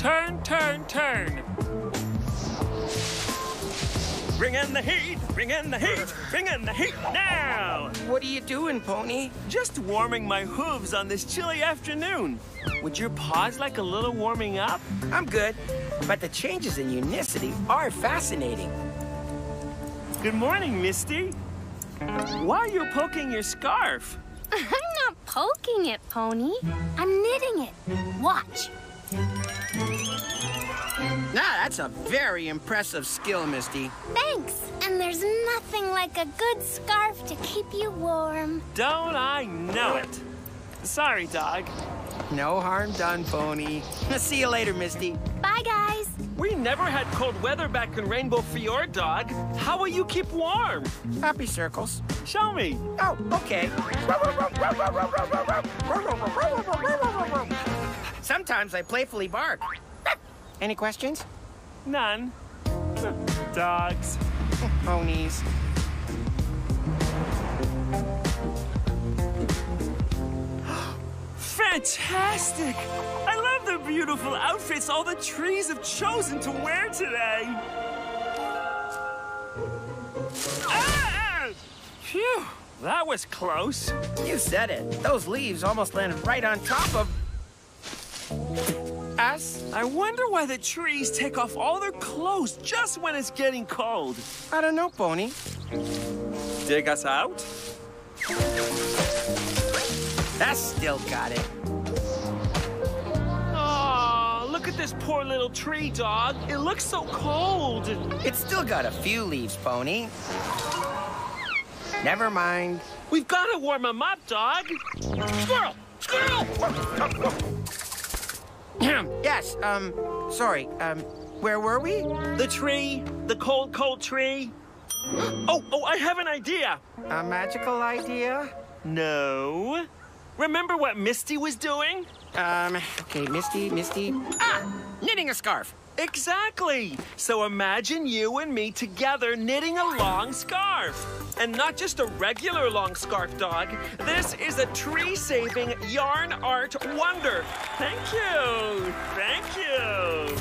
Turn, turn, turn. Bring in the heat, bring in the heat, bring in the heat now! What are you doing, Pony? Just warming my hooves on this chilly afternoon. Would your paws like a little warming up? I'm good, but the changes in unicity are fascinating. Good morning, Misty. Why are you poking your scarf? I'm not poking it, Pony. I'm knitting it. Watch. Nah, that's a very impressive skill, Misty. Thanks. And there's nothing like a good scarf to keep you warm. Don't I know it? Sorry, dog. No harm done, Pony. See you later, Misty. Bye, guys. We never had cold weather back in Rainbow Fjord, dog. How will you keep warm? Happy circles. Show me. Oh, okay. Sometimes I playfully bark. Any questions? None. Dogs. Ponies. Fantastic! I love the beautiful outfits all the trees have chosen to wear today. Ah! Phew, that was close. You said it. Those leaves almost landed right on top of... I wonder why the trees take off all their clothes just when it's getting cold. I don't know, Pony. Dig us out? That still got it. Oh, look at this poor little tree, dog. It looks so cold. It's still got a few leaves, Pony. Never mind. We've got to warm him up, dog. Squirrel! Squirrel! yes, um, sorry, um, where were we? The tree, the cold, cold tree. Oh, oh, I have an idea. A magical idea? No. Remember what Misty was doing? Um, okay, Misty, Misty. Ah! Knitting a scarf. Exactly. So imagine you and me together knitting a long scarf. And not just a regular long scarf, dog. This is a tree-saving yarn art wonder. Thank you. Thank you.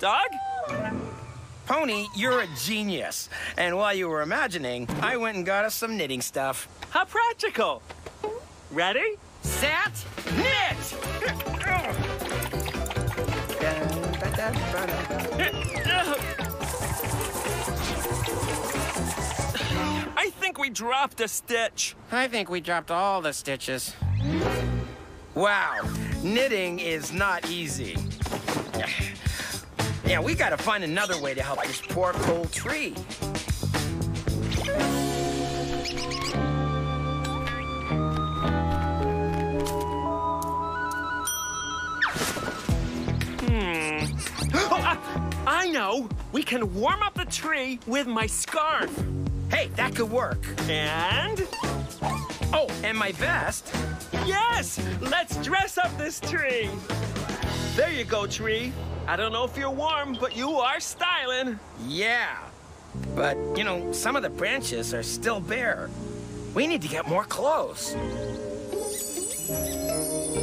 Dog? Pony, you're a genius. And while you were imagining, I went and got us some knitting stuff. How practical. Ready? Set, knit! I think we dropped a stitch. I think we dropped all the stitches. Wow, knitting is not easy. Yeah, we gotta find another way to help this poor cold tree. Know. We can warm up the tree with my scarf. Hey, that could work. And? Oh, and my vest. Yes! Let's dress up this tree. There you go, tree. I don't know if you're warm, but you are styling. Yeah. But, you know, some of the branches are still bare. We need to get more clothes.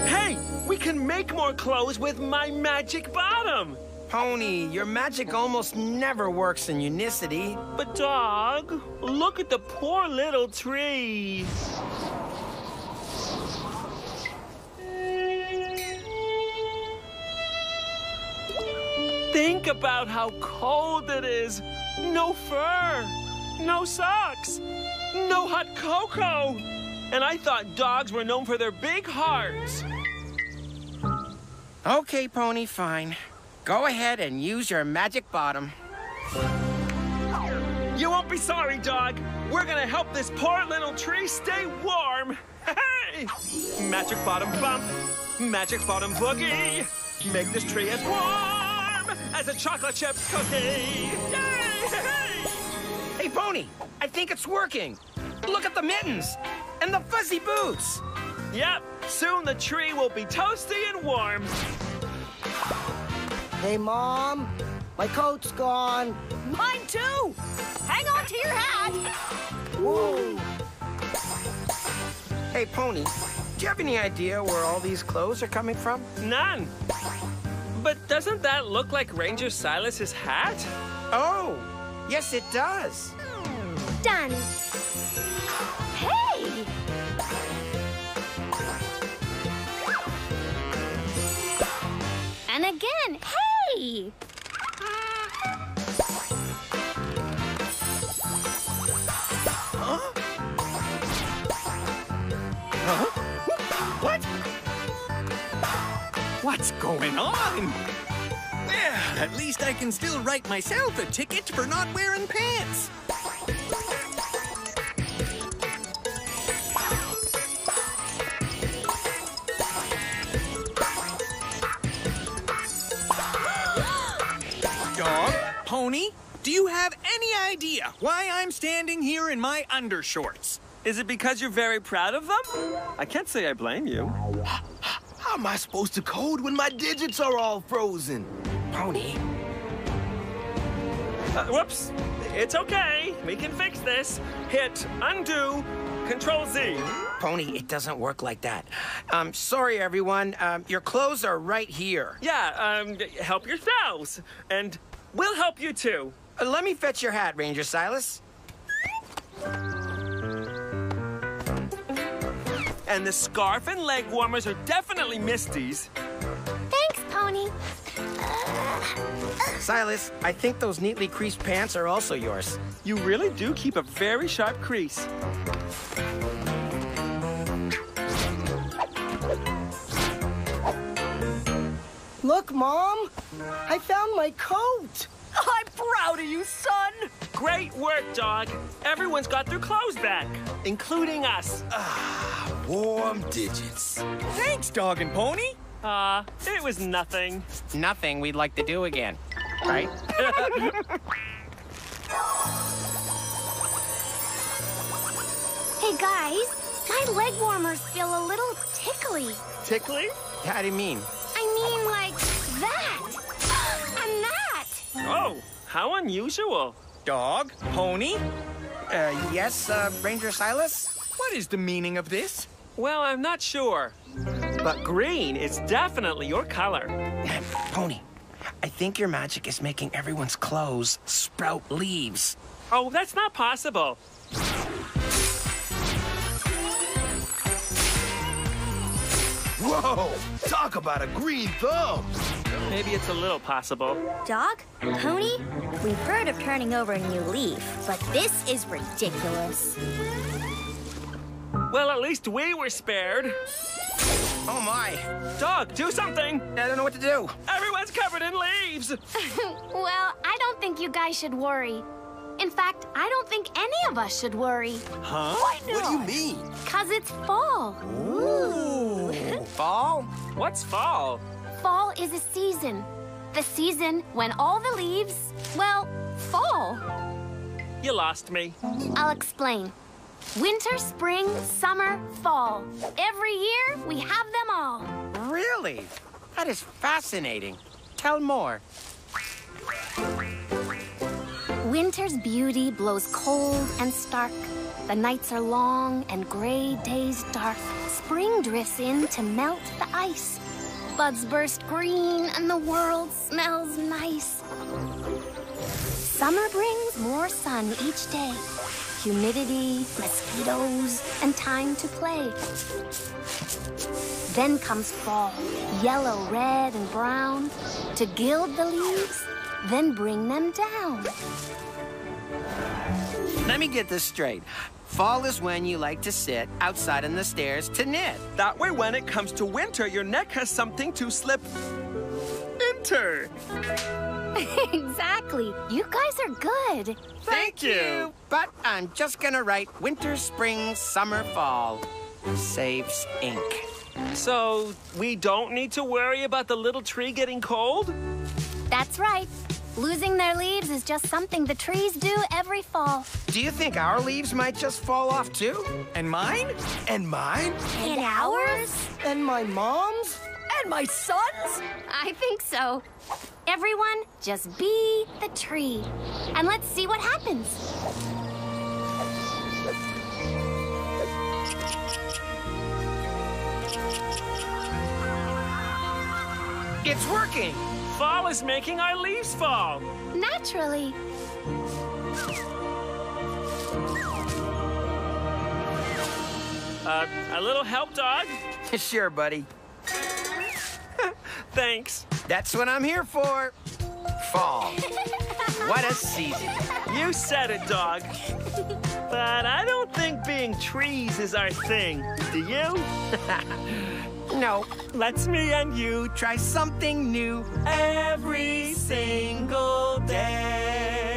Hey, we can make more clothes with my magic bottom. Pony, your magic almost never works in unicity. But, dog, look at the poor little tree. Think about how cold it is. No fur, no socks, no hot cocoa. And I thought dogs were known for their big hearts. Okay, Pony, fine. Go ahead and use your magic bottom. You won't be sorry, dog. We're gonna help this poor little tree stay warm. Hey! Magic bottom bump, magic bottom boogie. Make this tree as warm as a chocolate chip cookie. Yay! Hey, Pony, I think it's working. Look at the mittens and the fuzzy boots. Yep, soon the tree will be toasty and warm. Hey, Mom, my coat's gone. Mine too! Hang on to your hat! Whoa. Hey, Pony, do you have any idea where all these clothes are coming from? None. But doesn't that look like Ranger Silas's hat? Oh, yes, it does. Done. Hey! And again. Hey! What? What's going on? Yeah, at least I can still write myself a ticket for not wearing pants. Pony, do you have any idea why I'm standing here in my undershorts? Is it because you're very proud of them? I can't say I blame you. How am I supposed to code when my digits are all frozen? Pony, Uh, whoops. It's okay. We can fix this. Hit undo, control Z. Pony, it doesn't work like that. Um, sorry, everyone. Um, your clothes are right here. Yeah, um, help yourselves. And we'll help you too. Uh, let me fetch your hat, Ranger Silas. And the scarf and leg warmers are definitely Misty's. Thanks, Pony. Silas, I think those neatly creased pants are also yours. You really do keep a very sharp crease. Look, Mom. I found my coat. I'm proud of you, son! Great work, dog. Everyone's got their clothes back, including us. Ah, warm digits. Thanks, dog and pony. Uh, it was nothing. Nothing we'd like to do again, right? Hey, guys. My leg warmers feel a little tickly. Tickly? How do you mean? I mean, like that. And that. Oh, how unusual. Dog, pony, Uh, yes, uh, Ranger Silas? what is the meaning of this? Well, I'm not sure. But green is definitely your color. Pony, I think your magic is making everyone's clothes sprout leaves. Oh, that's not possible. Whoa! Talk about a green thumb! Maybe it's a little possible. Dog? Pony? We've heard of turning over a new leaf, but this is ridiculous. Well, at least we were spared. Oh my, Dog, do something! I don't know what to do. Everyone's covered in leaves! Well, I don't think you guys should worry. In fact, I don't think any of us should worry. Huh? Why What do you mean? Cause it's fall. Ooh. fall? What's fall? Fall is a season. The season when all the leaves, well, fall. You lost me. I'll explain. Winter, spring, summer, fall. Every year, we have them all. Really? That is fascinating. Tell more. Winter's beauty blows cold and stark. The nights are long and gray days dark. Spring drifts in to melt the ice. Buds burst green and the world smells nice. Summer brings more sun each day. Humidity, mosquitoes, and time to play. Then comes fall, yellow, red, and brown, to gild the leaves, then bring them down. Let me get this straight. Fall is when you like to sit outside on the stairs to knit. That way, when it comes to winter, your neck has something to slip into. exactly. You guys are good. Thank you. But I'm just gonna write winter, spring, summer, fall. Saves ink. So, we don't need to worry about the little tree getting cold? That's right. Losing their leaves is just something the trees do every fall. Do you think our leaves might just fall off too? And mine? And mine? And ours? And my mom's? And my son's? I think so. Everyone, just be the tree. And let's see what happens. It's working! Fall is making our leaves fall. Naturally. Uh, a little help, dog? sure, buddy. Thanks. That's what I'm here for. Fall. what a season. You said it, dog. But I don't think being trees is our thing. Do you? No. Let's me and you try something new every single day.